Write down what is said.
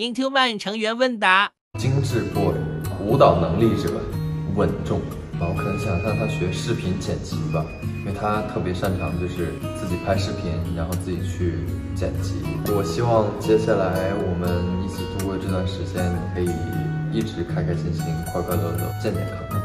into one 成员问答。精致 boy 舞蹈能力者稳重啊我可能想让他学视频剪辑吧因为他特别擅长就是自己拍视频然后自己去剪辑。我希望接下来我们一起度过这段时间可以一直开开心心快快乐乐健健康康。